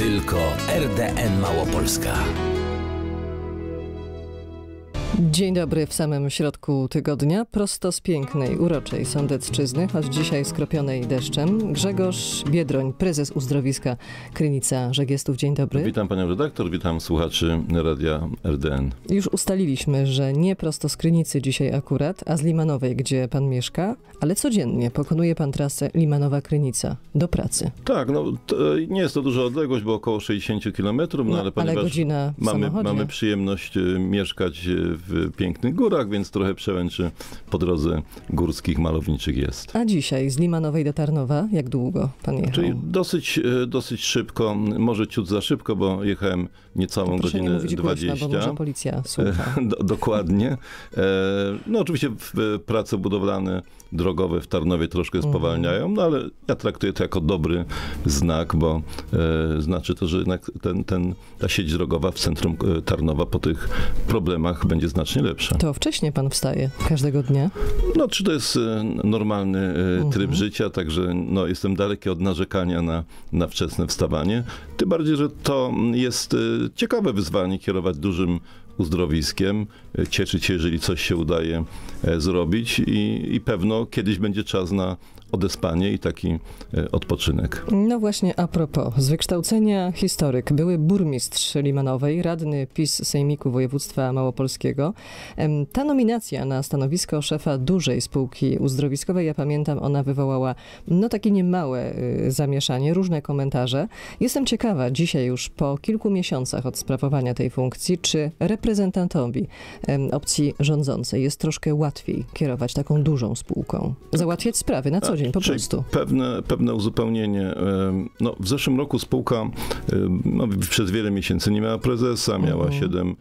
Tylko RDN Małopolska. Dzień dobry w samym środku tygodnia, prosto z pięknej, uroczej Sądecczyzny, choć dzisiaj skropionej deszczem. Grzegorz Biedroń, prezes uzdrowiska Krynica Żegiestów. Dzień dobry. Witam panią redaktor, witam słuchaczy radia RDN. Już ustaliliśmy, że nie prosto z Krynicy dzisiaj akurat, a z Limanowej, gdzie pan mieszka, ale codziennie pokonuje pan trasę Limanowa-Krynica do pracy. Tak, no nie jest to duża odległość, bo około 60 km, no, No, ale ponieważ w mamy, mamy przyjemność e, mieszkać e, w pięknych górach, więc trochę przełęczy po drodze górskich, malowniczych jest. A dzisiaj z Limanowej do Tarnowa, jak długo pan jechał? Czyli dosyć, e, dosyć szybko, może ciut za szybko, bo jechałem niecałą nie godzinę mówić 20. głośno, bo może policja słucha. Do, dokładnie. E, No oczywiście w- w prace budowlane, drogowe w Tarnowie troszkę Mhm. spowalniają, no ale ja traktuję to jako dobry znak, bo e, znaczy to, że jednak ten, ten, ta sieć drogowa w centrum e, Tarnowa po tych problemach będzie znacznie lepsza. To wcześniej pan wstaje każdego dnia? No, czy to jest e, normalny e, tryb Mhm. życia, także no, jestem daleki od narzekania na, na wczesne wstawanie. Tym bardziej, że to jest ciekawe wyzwanie kierować dużym uzdrowiskiem, e, cieszyć się, jeżeli coś się udaje e, zrobić i, i pewno kiedyś będzie czas na odespanie i taki e, odpoczynek. No właśnie, a propos, z wykształcenia historyk, były burmistrz Limanowej, radny PiS Sejmiku Województwa Małopolskiego. Ta nominacja na stanowisko szefa dużej spółki uzdrowiskowej, ja pamiętam, ona wywołała no takie niemałe y, zamieszanie, różne komentarze. Jestem ciekawa dzisiaj już po kilku miesiącach od sprawowania tej funkcji, czy reprezentantowi opcji rządzącej jest troszkę łatwiej kierować taką dużą spółką, załatwiać sprawy na co dzień po Czyli prostu. Pewne, pewne uzupełnienie. No, w zeszłym roku spółka no, przez wiele miesięcy nie miała prezesa, miała Mhm. siedem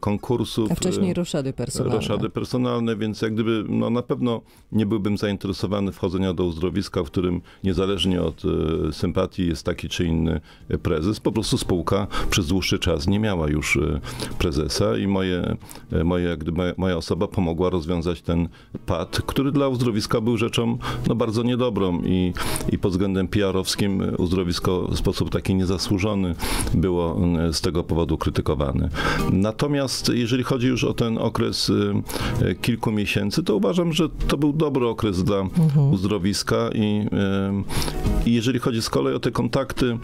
konkursów. A wcześniej e, roszady personalne. roszady personalne, więc jak gdyby no, na pewno nie byłbym zainteresowany wchodzenia do uzdrowiska, w którym niezależnie od e, sympatii jest taki czy inny e, prezes. Po prostu spółka przez dłuższy czas nie miała już e, prezesa i moje, e, moje, jak gdyby moja, osoba pomogła rozwiązać ten pad, który dla uzdrowiska był rzeczą no, bardzo niedobrą i, i pod względem PR-owskim e, uzdrowisko w sposób taki niezasłużony było e, z tego powodu krytykowane. Natomiast jeżeli chodzi już o ten okres e, e, kilku miesięcy, to uważam, że to był dobry okres dla uzdrowiska i, e, i jeżeli chodzi z kolei o te kontakty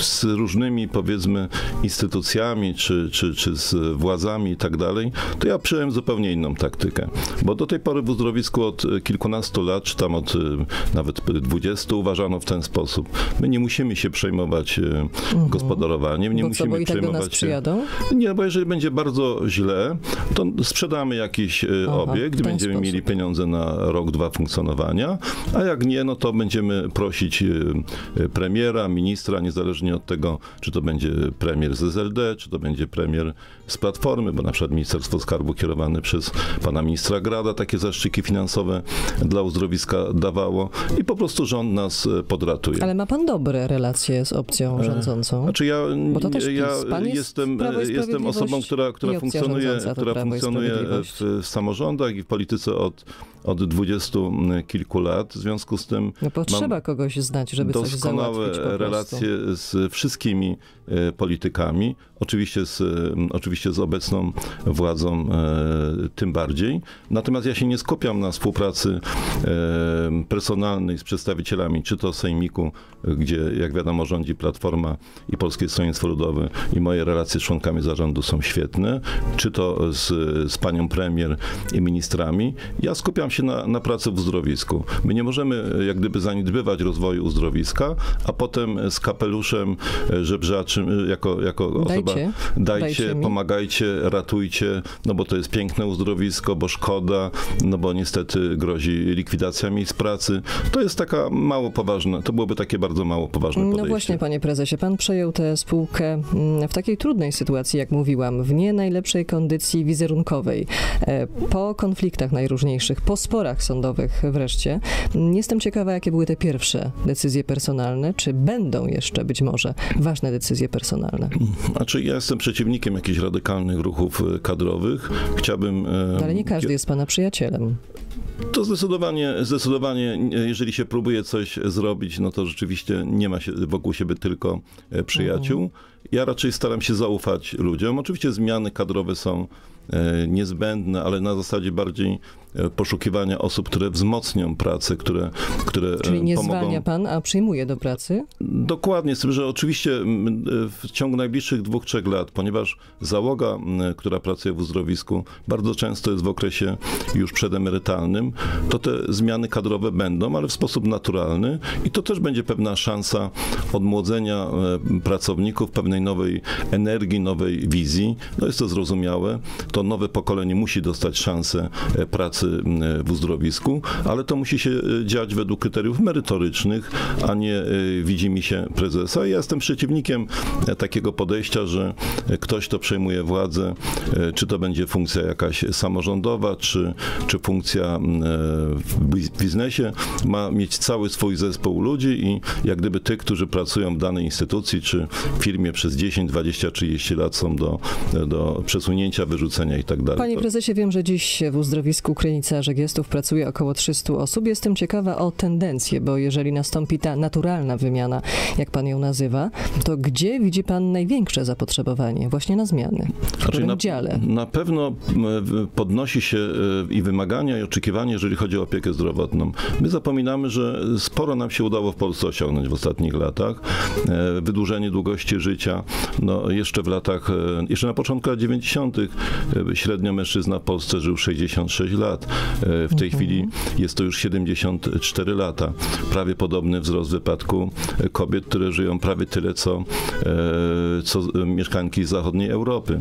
z różnymi, powiedzmy, instytucjami, czy, czy, czy z władzami i tak dalej, to ja przyjąłem zupełnie inną taktykę. Bo do tej pory w uzdrowisku od kilkunastu lat, czy tam od e, nawet dwudziestu uważano w ten sposób. My nie musimy się przejmować e, gospodarowaniem, nie Bo co, musimy bo i tak do nas przejmować się... przyjadą? Nie, bo jeżeli będzie bardzo źle, to sprzedamy jakiś e, Aha, obiekt, będziemy sposób. mieli pieniądze na rok, dwa funkcjonowania, a jak nie, no to będziemy prosić premiera, ministra, niezależnie od tego, czy to będzie premier z SLD, czy to będzie premier z Platformy, bo na przykład Ministerstwo Skarbu kierowane przez pana ministra Grada takie zaszczyki finansowe dla uzdrowiska dawało i po prostu rząd nas e, podratuje. Ale ma pan dobre relacje z opcją rządzącą? Znaczy ja, Bo to też ja jest jestem, i jestem osobą, która, która funkcjonuje, która funkcjonuje w, w samorządach i w polityce od, od dwudziestu kilku lat. W związku z tym No bo mam trzeba kogoś znać, żeby coś doskonałe załatwić prostu. relacje z wszystkimi e, politykami, oczywiście z, m, oczywiście z obecną władzą e, tym bardziej. Natomiast ja się nie skupiam na współpracy e, personalnej z przedstawicielami, czy to Sejmiku, gdzie jak wiadomo rządzi Platforma i Polskie Stronnictwo Ludowe i moje relacje z członkami zarządu są świetne, czy to z, z panią premier i ministrami. Ja skupiam się na, na pracy w uzdrowisku. My nie możemy e, jak gdyby zaniedbywać rozwoju uzdrowiska, a potem z kapeluszem żebrzaczym, jako, jako osoba Dajcie, dajcie, dajcie pomagajcie, ratujcie, no bo to jest piękne uzdrowisko, bo szkoda, no bo niestety grozi likwidacja miejsc pracy. To jest taka mało poważna, to byłoby takie bardzo mało poważne podejście. No właśnie, panie prezesie, pan przejął tę spółkę mm, w takiej trudnej sytuacji, jak mówiłam, w nie najlepszej kondycji wizerunkowej, e, po konfliktach najróżniejszych, po sporach sądowych wreszcie. Jestem ciekawa, jakie były te pierwsze decyzje personalne, czy będą jeszcze być może ważne decyzje personalne. Znaczy, ja jestem przeciwnikiem jakichś radykalnych ruchów e, kadrowych. Chciałbym. e, Ale nie każdy jest pana przyjacielem. To zdecydowanie, zdecydowanie, jeżeli się próbuje coś zrobić, no to rzeczywiście nie ma się wokół siebie tylko e, przyjaciół. Ja raczej staram się zaufać ludziom. Oczywiście zmiany kadrowe są e, niezbędne, ale na zasadzie bardziej e, poszukiwania osób, które wzmocnią pracę, które, które e, Czyli nie pomogą. zwalnia pan, a przyjmuje do pracy? Dokładnie, z tym, że oczywiście w ciągu najbliższych dwóch, trzech lat, ponieważ załoga, która pracuje w uzdrowisku, bardzo często jest w okresie już przedemerytalnym, to te zmiany kadrowe będą, ale w sposób naturalny i to też będzie pewna szansa odmłodzenia e, pracowników, pewnej nowej energii, nowej wizji. No jest to zrozumiałe. To nowe pokolenie musi dostać szansę e, pracy w uzdrowisku, ale to musi się e, dziać według kryteriów merytorycznych, a nie e, widzi mi się prezesa. Ja jestem przeciwnikiem e, takiego podejścia, że e, ktoś, kto przejmuje władzę, e, czy to będzie funkcja jakaś samorządowa, czy, czy funkcja w biz- biznesie, ma mieć cały swój zespół ludzi i jak gdyby tych, którzy pracują w danej instytucji, czy firmie przez 10, 20, 30 lat są do, do przesunięcia, wyrzucenia i tak dalej. Panie prezesie, wiem, że dziś w uzdrowisku Krynica Żegiestów pracuje około 300 osób. Jestem ciekawa o tendencję, bo jeżeli nastąpi ta naturalna wymiana, jak pan ją nazywa, to gdzie widzi pan największe zapotrzebowanie właśnie na zmiany? W Znaczy, na, dziale? Na pewno w- podnosi się e, i wymagania, i oczekiwania, jeżeli chodzi o opiekę zdrowotną. My zapominamy, że sporo nam się udało w Polsce osiągnąć w ostatnich latach. E, Wydłużenie długości życia. No, jeszcze w latach, e, jeszcze na początku lat 90. e, średnio mężczyzna w Polsce żył 66 lat. E, W tej chwili jest to już 74 lata. Prawie podobny wzrost w wypadku e, kobiet, które żyją prawie tyle, co, e, co mieszkanki zachodniej Europy.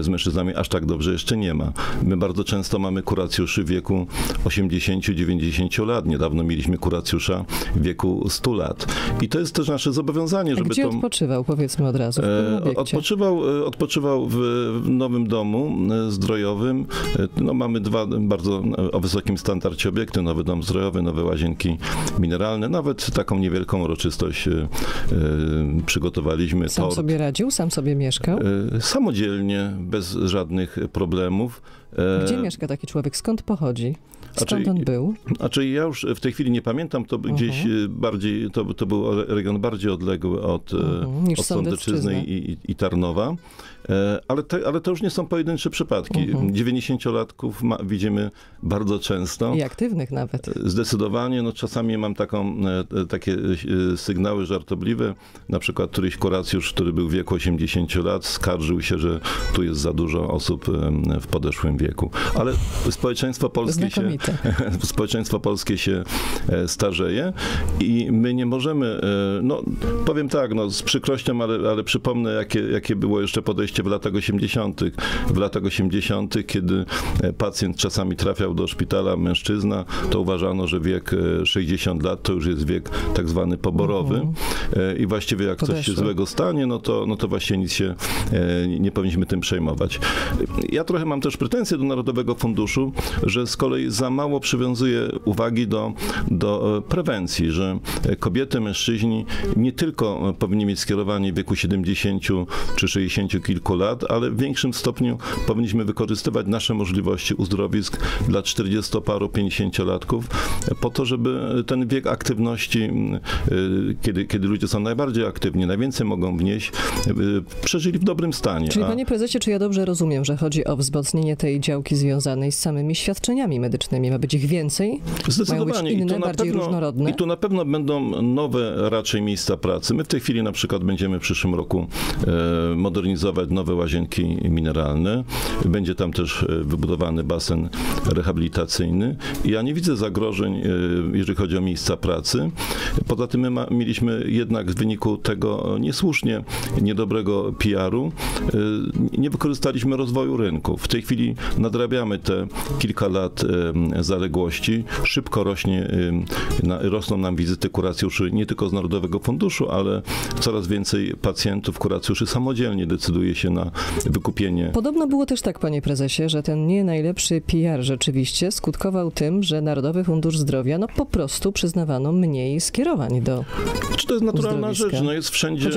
Z mężczyznami aż tak dobrze jeszcze nie ma. My bardzo często mamy kuracjuszy w wieku 80-90 lat. Niedawno mieliśmy kuracjusza w wieku 100 lat. I to jest też nasze zobowiązanie, A żeby gdzie to... odpoczywał, powiedzmy od razu? Odpoczywał, odpoczywał w, nowym domu zdrojowym. No, mamy dwa bardzo e, o wysokim standardzie obiekty, nowy dom zdrojowy, nowe łazienki mineralne. Nawet taką niewielką uroczystość e, e, przygotowaliśmy. Sam Tort. sobie radził, sam sobie mieszkał? Samodzielnie, bez żadnych problemów. Gdzie mieszka taki człowiek? Skąd pochodzi? Skąd on był? Znaczy ja już w tej chwili nie pamiętam, to Mhm. gdzieś e, bardziej, to, to był region bardziej odległy od, e, Mhm, niż od Sądecczyzny. i, i, i Tarnowa. E, Ale, te, ale to już nie są pojedyncze przypadki. Mhm. 90-latków ma, widzimy bardzo często. I aktywnych nawet. Zdecydowanie, no czasami mam taką, e, e, takie e, sygnały żartobliwe. Na przykład któryś kuracjusz, który był w wieku 80 lat, skarżył się, że tu jest za dużo osób w podeszłym wieku. Ale społeczeństwo polskie się, społeczeństwo polskie się e, starzeje i my nie możemy, e, no powiem tak, no z przykrością, ale, ale przypomnę, jakie, jakie było jeszcze podejście w latach 80. W latach 80., kiedy e, pacjent czasami trafiał do szpitala, mężczyzna, to uważano, że wiek e, 60 lat to już jest wiek tak zwany poborowy E, i właściwie jak coś się złego stanie, no to, no to właśnie nic się e, nie powinniśmy tym przejmować. Ja trochę mam też pretensje do Narodowego Funduszu, że z kolei za mało przywiązuje uwagi do, do e, prewencji, że e, kobiety, mężczyźni nie tylko e, powinni mieć skierowanie w wieku 70 czy 60 kilku lat, ale w większym stopniu powinniśmy wykorzystywać nasze możliwości uzdrowisk dla 40 paru, 50-latków e, po to, żeby ten wiek aktywności, e, kiedy, kiedy ludzie są najbardziej aktywni, najwięcej mogą wnieść, e, przeżyli w dobrym stanie. Czyli A- panie prezesie, czy ja dobrze rozumiem, że chodzi o wzmocnienie tej działki związanej z samymi świadczeniami medycznymi? Ma być ich więcej? Zdecydowanie. inne, I to na pewno? I tu na pewno będą nowe raczej miejsca pracy. My w tej chwili na przykład będziemy w przyszłym roku e, modernizować nowe łazienki mineralne. Będzie tam też e, wybudowany basen rehabilitacyjny. Ja nie widzę zagrożeń, e, jeżeli chodzi o miejsca pracy. Poza tym my ma, mieliśmy jednak w wyniku tego niesłusznie niedobrego PR-u e, nie wykorzystaliśmy rozwoju rynku. W tej chwili nadrabiamy te kilka lat em, zaległości. Szybko rośnie, rosną nam wizyty kuracjuszy nie tylko z Narodowego Funduszu, ale coraz więcej pacjentów, kuracjuszy samodzielnie decyduje się na wykupienie. Podobno było też tak, panie prezesie, że ten nie najlepszy PR rzeczywiście skutkował tym, że Narodowy Fundusz Zdrowia no po prostu przyznawano mniej skierowań do Czy to jest naturalna rzecz? No jest wszędzie,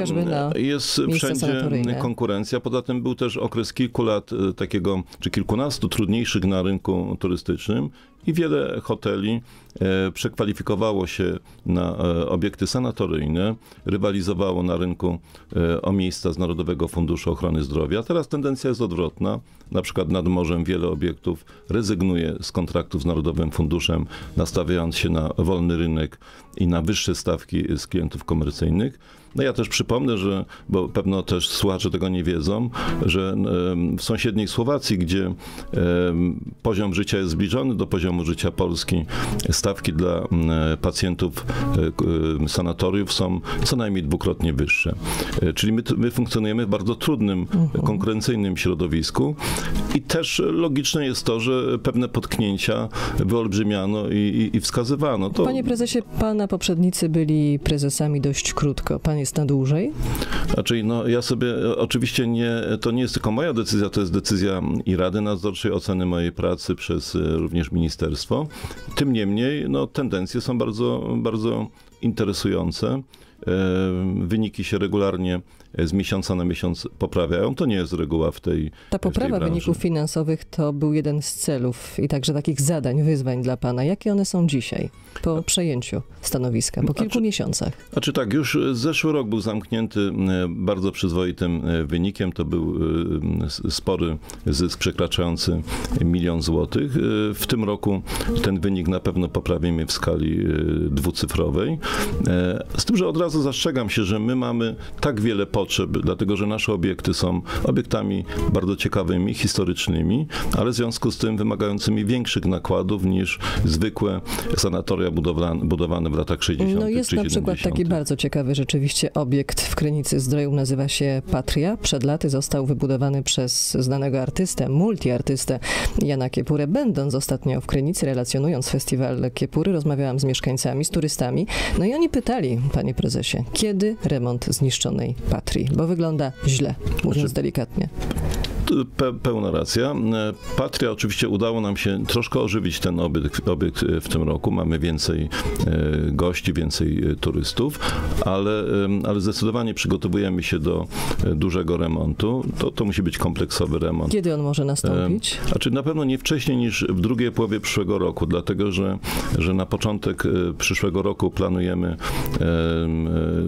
jest wszędzie konkurencja. Poza tym był też okres kilku lat e, takiego, czy kilkunastu trudniejszych na rynku turystycznym i wiele hoteli e, przekwalifikowało się na e, obiekty sanatoryjne, rywalizowało na rynku e, o miejsca z Narodowego Funduszu Ochrony Zdrowia. Teraz tendencja jest odwrotna. Na przykład nad morzem wiele obiektów rezygnuje z kontraktów z Narodowym Funduszem, nastawiając się na wolny rynek i na wyższe stawki z klientów komercyjnych. No ja też przypomnę, że, bo pewno też słuchacze tego nie wiedzą, że w sąsiedniej Słowacji, gdzie poziom życia jest zbliżony do poziomu życia Polski, stawki dla pacjentów e, sanatoriów są co najmniej dwukrotnie wyższe. E, czyli my, my funkcjonujemy w bardzo trudnym, mhm. konkurencyjnym środowisku i też logiczne jest to, że pewne potknięcia wyolbrzymiano i, i, i wskazywano. To... Panie prezesie, pana poprzednicy byli prezesami dość krótko. Jest na dłużej? Znaczy, no ja sobie oczywiście nie, to nie jest tylko moja decyzja, to jest decyzja i Rady Nadzorczej, oceny mojej pracy przez e, również ministerstwo. Tym niemniej, no tendencje są bardzo, bardzo interesujące. E, wyniki się regularnie z miesiąca na miesiąc poprawiają. To nie jest reguła w tej Ta poprawa tej wyników finansowych to był jeden z celów i także takich zadań, wyzwań dla pana. Jakie one są dzisiaj po przejęciu stanowiska, po kilku znaczy, miesiącach? Znaczy tak, już zeszły rok był zamknięty e, bardzo przyzwoitym e, wynikiem. To był spory zysk przekraczający milion złotych. W tym roku ten wynik na pewno poprawimy w skali dwucyfrowej. Z tym, że od razu zastrzegam się, że my mamy tak wiele potrzeb, dlatego że nasze obiekty są obiektami bardzo ciekawymi, historycznymi, ale w związku z tym wymagającymi większych nakładów niż zwykłe sanatoria budowane, w latach 60. No jest na przykład 70. taki bardzo ciekawy rzeczywiście obiekt w Krynicy Zdroju, nazywa się Patria. Przed laty został wybudowany przez znanego artystę, multiartystę Jana Kiepurę. Będąc ostatnio w Krynicy, relacjonując festiwal Kiepury, rozmawiałam z mieszkańcami, z turystami, no i oni pytali, panie prezesie, kiedy remont zniszczonej Patrii? Bo wygląda źle, mówiąc znaczy, delikatnie. Pe pełna racja. Patria oczywiście udało nam się troszkę ożywić ten obiekt, obiekt w tym roku. Mamy więcej e, gości, więcej e, turystów, ale, ale zdecydowanie przygotowujemy się do e, dużego remontu. To, to musi być kompleksowy remont. Kiedy on może nastąpić? Znaczy na pewno nie wcześniej niż w drugiej połowie przyszłego roku, dlatego że, że na początek przyszłego roku planujemy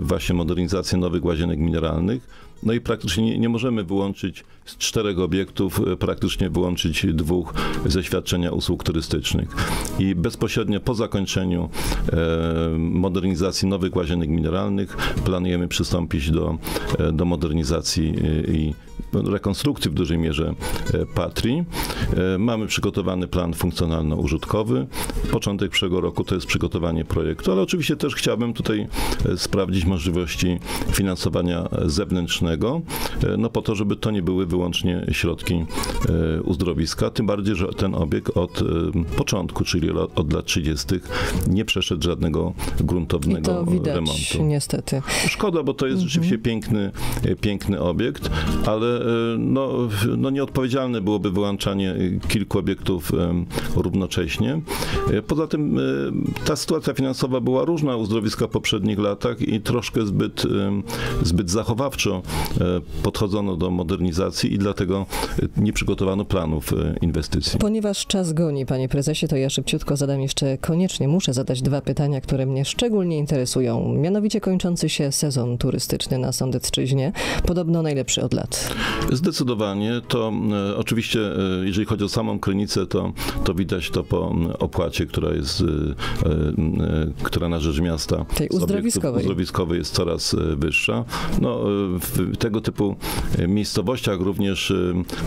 właśnie modernizację nowych łazienek mineralnych. No i praktycznie nie, nie, możemy wyłączyć z czterech obiektów, e, praktycznie wyłączyć dwóch ze świadczenia usług turystycznych. I bezpośrednio po zakończeniu e, modernizacji nowych łazienek mineralnych planujemy przystąpić do, e, do modernizacji i rekonstrukcji w dużej mierze e, Patrii. E, mamy przygotowany plan funkcjonalno-użytkowy. Początek przyszłego roku to jest przygotowanie projektu, ale oczywiście też chciałbym tutaj sprawdzić możliwości finansowania zewnętrznego, no po to, żeby to nie były wyłącznie środki uzdrowiska, tym bardziej, że ten obiekt od początku, czyli od lat 30. nie przeszedł żadnego gruntownego I to widać, remontu. niestety. Szkoda, bo to jest mhm. rzeczywiście piękny, piękny obiekt, ale no, no nieodpowiedzialne byłoby wyłączanie kilku obiektów równocześnie. Poza tym ta sytuacja finansowa była różna u zdrowiska w poprzednich latach i troszkę zbyt, zbyt zachowawczo podchodzono do modernizacji i dlatego nie przygotowano planów inwestycji. Ponieważ czas goni, panie prezesie, to ja szybciutko zadam jeszcze koniecznie, muszę zadać dwa pytania, które mnie szczególnie interesują. Mianowicie kończący się sezon turystyczny na Sądecczyźnie, podobno najlepszy od lat. Zdecydowanie. To e, oczywiście, e, jeżeli chodzi o samą Krynicę, to, to widać to po opłacie, która jest, e, która na rzecz miasta Tej uzdrowiskowej. uzdrowiskowej jest coraz wyższa. No, w tego typu miejscowościach również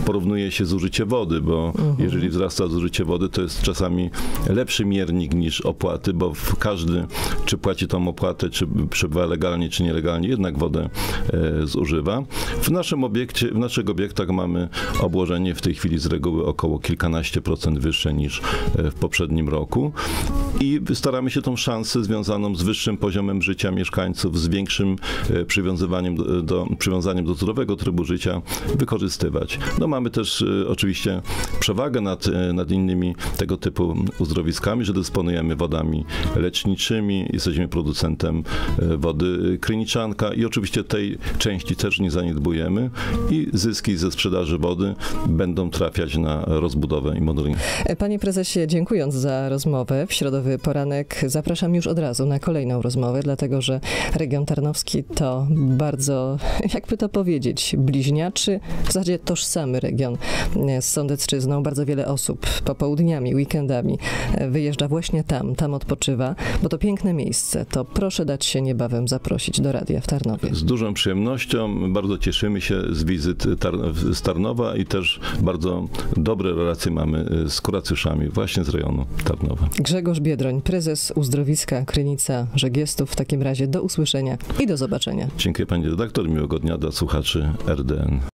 porównuje się zużycie wody, bo mhm. jeżeli wzrasta zużycie wody, to jest czasami lepszy miernik niż opłaty, bo każdy, czy płaci tą opłatę, czy przebywa legalnie, czy nielegalnie, jednak wodę zużywa. W naszym obiekcie obiekcie, w naszych obiektach mamy obłożenie w tej chwili z reguły około kilkanaście procent wyższe niż e, w poprzednim roku i staramy się tą szansę związaną z wyższym poziomem życia mieszkańców, z większym e, przywiązywaniem do, do, przywiązaniem do zdrowego trybu życia wykorzystywać. No mamy też e, oczywiście przewagę nad, e, nad innymi tego typu uzdrowiskami, że dysponujemy wodami leczniczymi, jesteśmy producentem e, wody Kryniczanka i oczywiście tej części też nie zaniedbujemy i zyski ze sprzedaży wody będą trafiać na rozbudowę i modernizację. Panie prezesie, dziękując za rozmowę w poranek, zapraszam już od razu na kolejną rozmowę, dlatego że region tarnowski to bardzo, jakby to powiedzieć, bliźniaczy, w zasadzie tożsamy region z Sądecczyzną. Bardzo wiele osób popołudniami, weekendami wyjeżdża właśnie tam, tam odpoczywa, bo to piękne miejsce. To proszę dać się niebawem zaprosić do radia w Tarnowie. Z dużą przyjemnością, bardzo cieszymy się z wizyt Tar- z Tarnowa i też bardzo dobre relacje mamy y, z kuracjuszami właśnie z rejonu Tarnowa. Grzegorz Biedroń, prezes uzdrowiska Krynica Żegiestów. W takim razie do usłyszenia i do zobaczenia. Dziękuję pani redaktor, miłego dnia dla słuchaczy RDN.